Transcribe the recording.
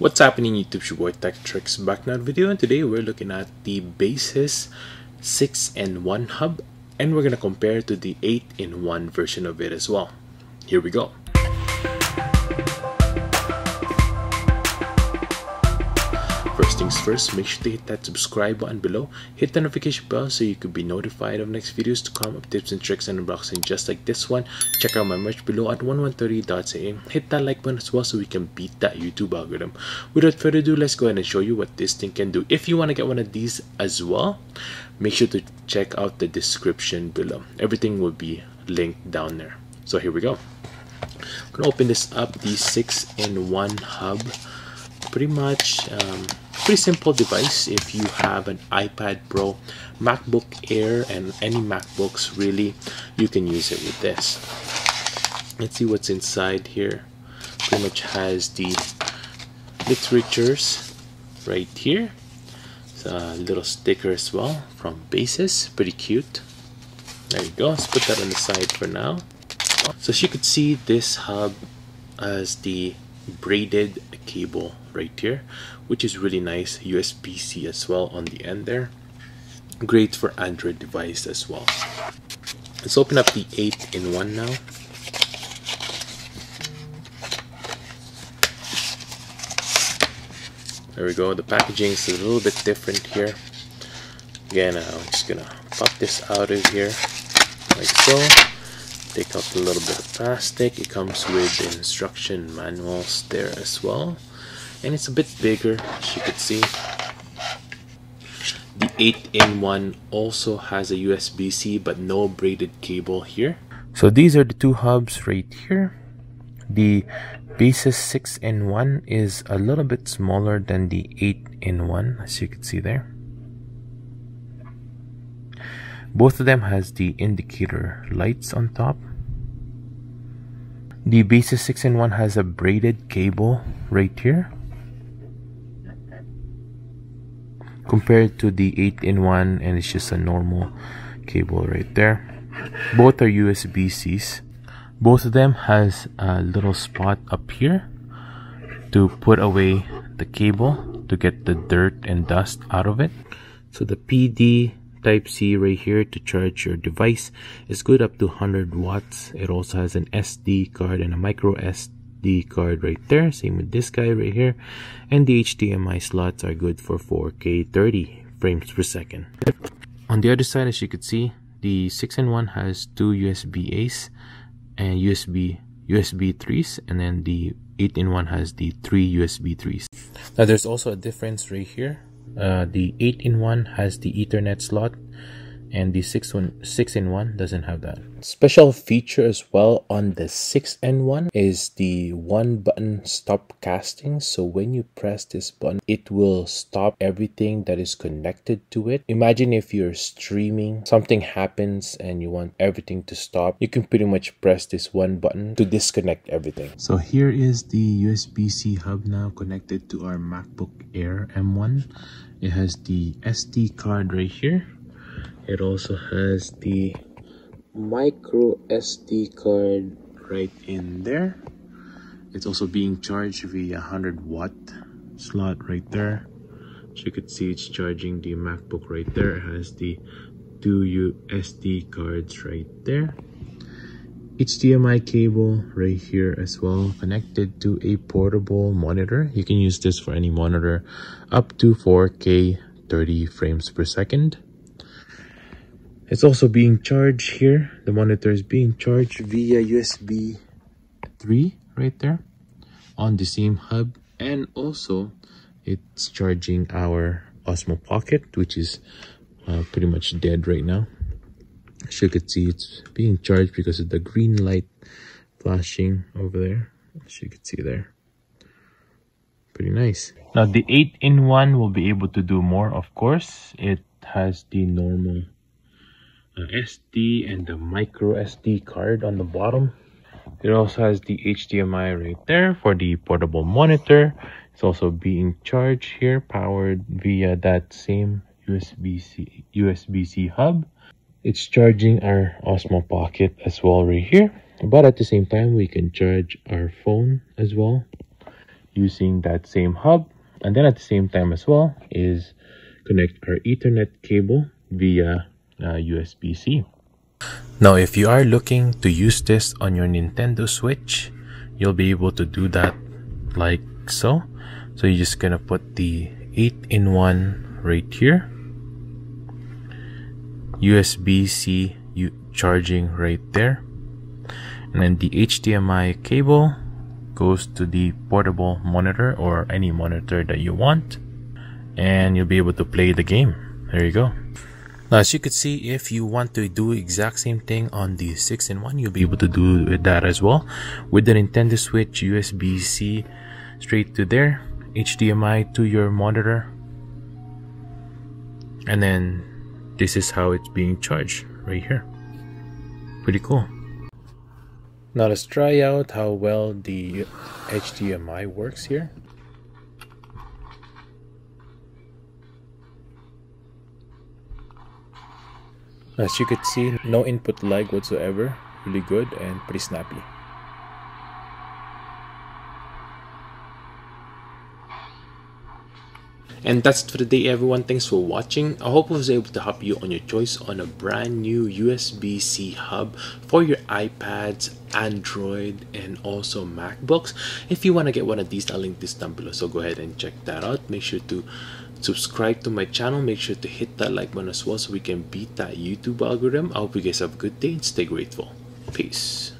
What's happening YouTube, your boy Tech Tricks back in that video and today we're looking at the Baseus 6-in-1 hub and we're going to compare to the 8-in-1 version of it as well. Here we go. Things first, make sure to hit that subscribe button below, hit the notification bell so you could be notified of next videos to come up tips and tricks and unboxing just like this one. Check out my merch below at 1130.ca. Hit that like button as well so we can beat that YouTube algorithm. Without further ado, let's go ahead and show you what this thing can do. If you want to get one of these as well, make sure to check out the description below. Everything will be linked down there. So here we go. I'm gonna open this up, the 6-in-1 hub. Pretty much um, pretty simple device if you have an iPad Pro, MacBook Air, and any MacBooks really, you can use it with this. Let's see what's inside here. Pretty much has the literatures right here. It's a little sticker as well from Baseus, pretty cute. There you go, let's put that on the side for now. So as you could see, this hub has the braided cable right here which is really nice. USB-C as well on the end there. Great for Android device as well. Let's open up the 8-in-1 now. There we go. The packaging is a little bit different here. Again I'm just gonna pop this out of here like so take out a little bit of plastic. It comes with the instruction manuals there as well. And it's a bit bigger as you could see. The 8-in-1 also has a USB-C but no braided cable here. So these are the two hubs right here. The Baseus 6-in-1 is a little bit smaller than the 8-in-1 as you can see there. Both of them has the indicator lights on top. The Baseus 6-in-1 has a braided cable right here. Compared to the 8-in-1 and it's just a normal cable right there. Both are USB-Cs. Both of them has a little spot up here to put away the cable to get the dirt and dust out of it. So the PD type C right here to charge your device. It's good up to 100 watts. It also has an SD card and a micro SD card right there. Same with this guy right here. And the HDMI slots are good for 4k 30 frames per second. On the other side as you could see the 6-in-1 has two USB A's and USB USB 3s and then the 8-in-1 has the three USB 3s now there's also a difference right here uh, the 8-in-1 has the ethernet slot and the 6-in-1 doesn't have that. Special feature as well on the 6-in-1 is the one button stop casting. So when you press this button it will stop everything that is connected to it. Imagine if you're streaming something happens and you want everything to stop you can pretty much press this one button to disconnect everything. So here is the USB-C hub now connected to our MacBook Air M1 it has the SD card right here it also has the micro SD card right in there. It's also being charged via 100 watt slot right there. So you could see it's charging the MacBook right there. It has the two USB cards right there. HDMI cable right here as well connected to a portable monitor. You can use this for any monitor up to 4k 30 frames per second it's also being charged here. The monitor is being charged via USB 3 right there on the same hub. And also it's charging our Osmo Pocket, which is uh, pretty much dead right now. As you can see, it's being charged because of the green light flashing over there. As you can see there. Pretty nice. Now the 8-in-1 will be able to do more, of course. It has the normal SD and the micro SD card on the bottom. It also has the HDMI right there for the portable monitor. It's also being charged here, powered via that same USB-C USB-C hub. It's charging our Osmo Pocket as well right here. But at the same time, we can charge our phone as well. using that same hub and then at the same time as well is connect our ethernet cable via Uh, USB-C now if you are looking to use this on your Nintendo Switch you'll be able to do that like so. So you're just gonna put the 8-in-1 right here. USB-C charging right there. And then the HDMI cable goes to the portable monitor or any monitor that you want. And you'll be able to play the game. There you go now as you can see if you want to do exact same thing on the 6-in-1 you'll be able to do that as well. With the Nintendo Switch USB-C straight to there HDMI to your monitor. And then this is how it's being charged right here. Pretty cool. Now let's try out how well the HDMI works here as you could see no input lag whatsoever really good and pretty snappy And that's it for the day everyone. Thanks for watching. I hope I was able to help you on your choice on a brand new USB-C hub for your iPads, Android, and also MacBooks. If you want to get one of these, I'll link this down below. So go ahead and check that out. Make sure to subscribe to my channel. Make sure to hit that like button as well so we can beat that YouTube algorithm. I hope you guys have a good day and stay grateful. Peace.